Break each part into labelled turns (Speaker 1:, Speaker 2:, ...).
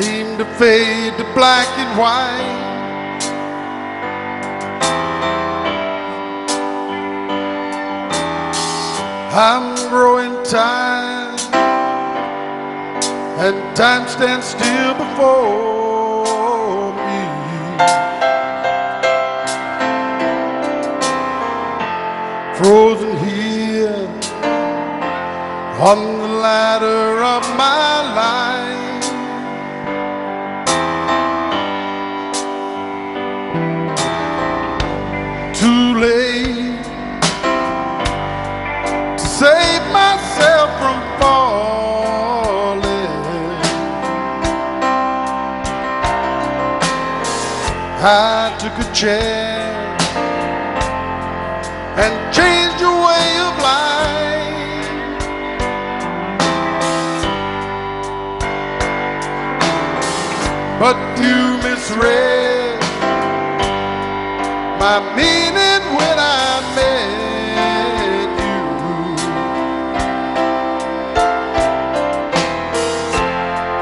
Speaker 1: seem to fade to black and white. I'm growing tired, and time stands still before. On the ladder of my life. Too late to save myself from falling. I took a chance and changed your way But you misread my meaning when I met you.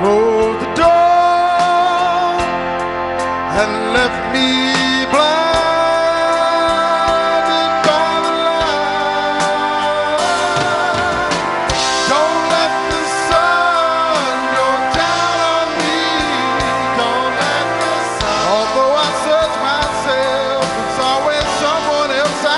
Speaker 1: Closed the door and left me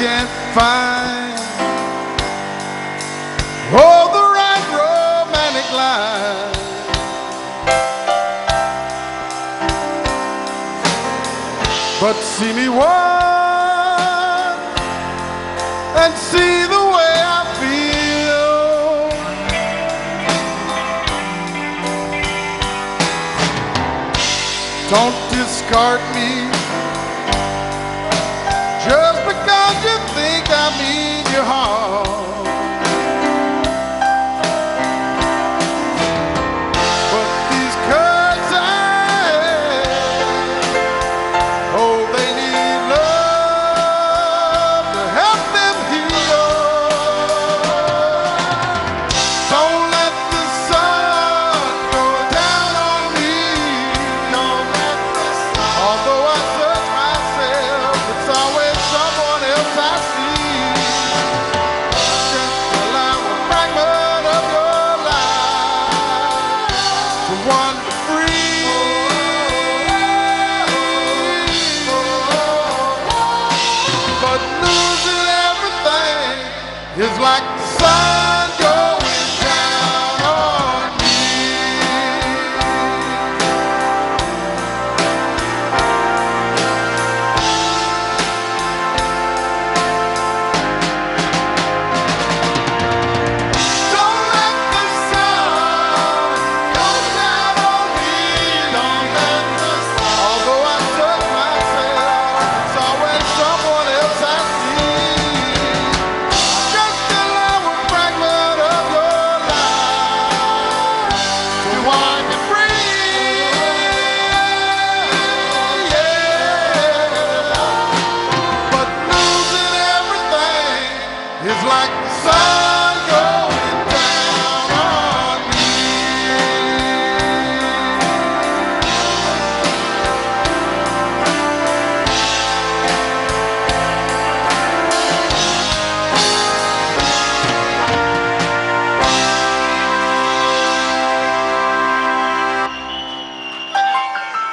Speaker 1: can't find all the right romantic line. But see me once and see the way I feel. Don't discard me just because you think I mean you harm. Is like the sun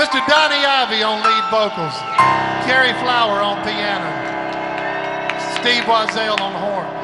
Speaker 2: Mr. Donnie Ivy on lead vocals, Kerry Flower on piano, Steve Wazale on horn.